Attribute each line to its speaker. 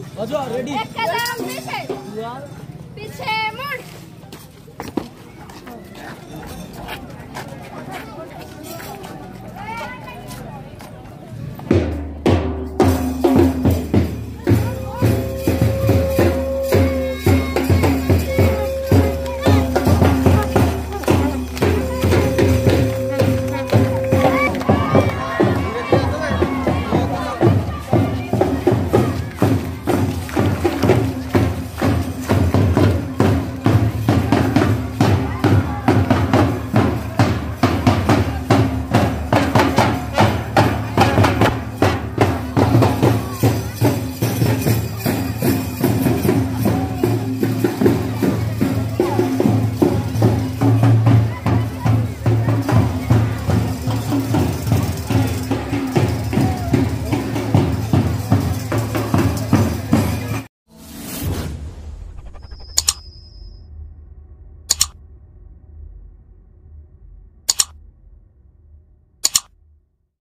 Speaker 1: Ready
Speaker 2: एक कदम पीछे।